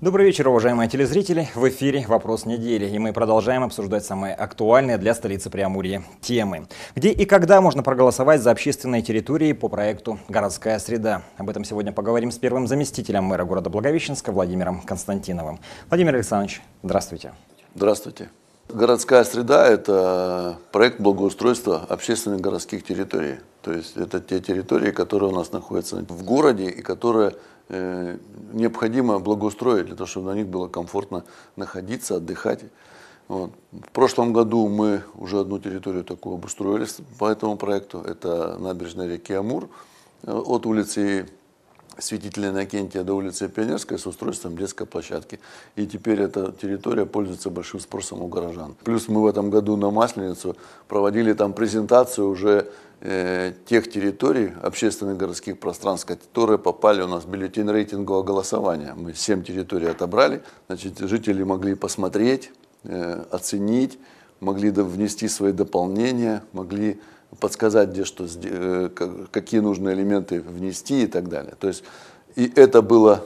Добрый вечер, уважаемые телезрители. В эфире «Вопрос недели». И мы продолжаем обсуждать самые актуальные для столицы Преамурья темы. Где и когда можно проголосовать за общественные территории по проекту «Городская среда». Об этом сегодня поговорим с первым заместителем мэра города Благовещенска Владимиром Константиновым. Владимир Александрович, здравствуйте. Здравствуйте. Городская среда – это проект благоустройства общественных городских территорий. То есть это те территории, которые у нас находятся в городе и которые Э, необходимо благоустроить для того, чтобы на них было комфортно находиться, отдыхать. Вот. В прошлом году мы уже одну территорию такую обустроили по этому проекту. Это набережная реки Амур э, от улицы Святителя Иннокентия до улицы Пионерской с устройством детской площадки. И теперь эта территория пользуется большим спросом у горожан. Плюс мы в этом году на Масленицу проводили там презентацию уже Э, тех территорий, общественных городских пространств, которые попали у нас в бюллетень рейтингового голосования. Мы семь территорий отобрали, значит, жители могли посмотреть, э, оценить, могли внести свои дополнения, могли подсказать, где что, э, какие нужные элементы внести и так далее. То есть, и это было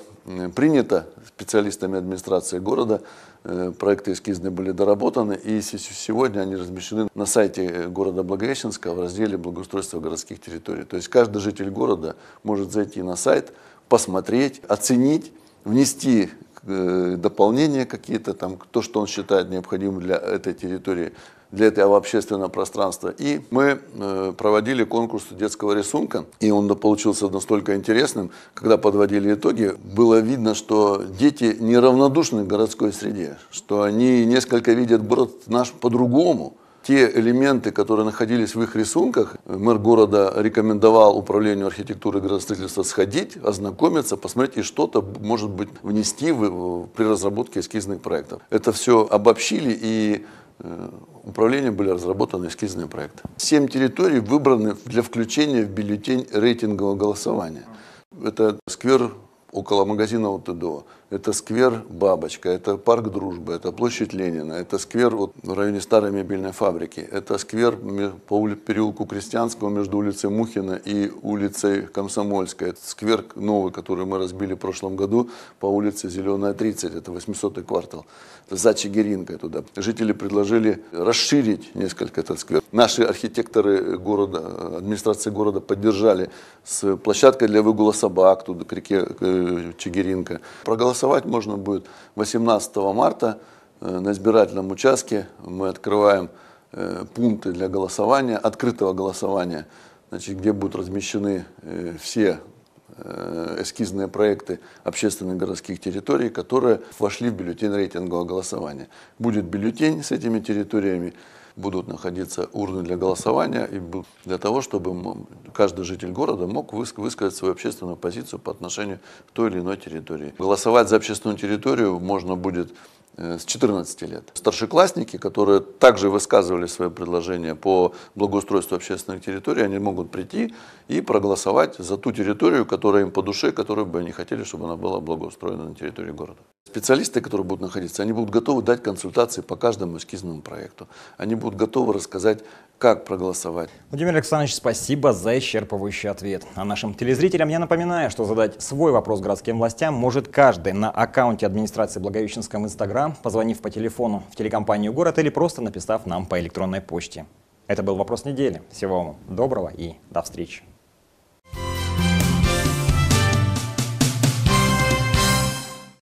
принято специалистами администрации города Э, проекты эскизные были доработаны, и сегодня они размещены на сайте города Благовещенска в разделе благоустройства городских территорий. То есть каждый житель города может зайти на сайт, посмотреть, оценить, внести э, дополнения какие-то, там, то, что он считает необходимым для этой территории, для этого общественного пространства. И мы э, проводили конкурс детского рисунка, и он получился настолько интересным, когда подводили итоги, было видно, что дети неравнодушны к городской среде, что они несколько видят город наш по-другому те элементы, которые находились в их рисунках, мэр города рекомендовал управлению архитектуры и градостроительства сходить, ознакомиться, посмотреть и что-то, может быть, внести в, при разработке эскизных проектов. Это все обобщили и Э, управления были разработаны эскизные проекты. Семь территорий выбраны для включения в бюллетень рейтингового голосования. Это сквер около магазина ОТДО, это сквер Бабочка, это парк Дружбы, это площадь Ленина, это сквер вот в районе старой мебельной фабрики, это сквер по переулку Крестьянского между улицей Мухина и улицей Комсомольская, это сквер новый, который мы разбили в прошлом году по улице Зеленая 30, это 800 квартал, за Чигиринкой туда. Жители предложили расширить несколько этот сквер. Наши архитекторы города, администрации города поддержали с площадкой для выгула собак туда к реке Чигиринка. Проголосовали Голосовать можно будет 18 марта э, на избирательном участке. Мы открываем э, пункты для голосования, открытого голосования, значит, где будут размещены э, все эскизные проекты общественных городских территорий, которые вошли в бюллетень рейтингового голосования. Будет бюллетень с этими территориями, будут находиться урны для голосования и для того, чтобы каждый житель города мог высказать свою общественную позицию по отношению к той или иной территории. Голосовать за общественную территорию можно будет э, с 14 лет. Старшеклассники, которые также высказывали свои предложения по благоустройству общественных территорий, они могут прийти и проголосовать за ту территорию, которая им по душе, которую бы они хотели, чтобы она была благоустроена на территории города. Специалисты, которые будут находиться, они будут готовы дать консультации по каждому эскизному проекту. Они будут готовы рассказать, как проголосовать. Владимир Александрович, спасибо за исчерпывающий ответ. А нашим телезрителям я напоминаю, что задать свой вопрос городским властям может каждый на аккаунте администрации Благовещенском Инстаграм, позвонив по телефону в телекомпанию «Город» или просто написав нам по электронной почте. Это был «Вопрос недели». Всего вам доброго и до встречи.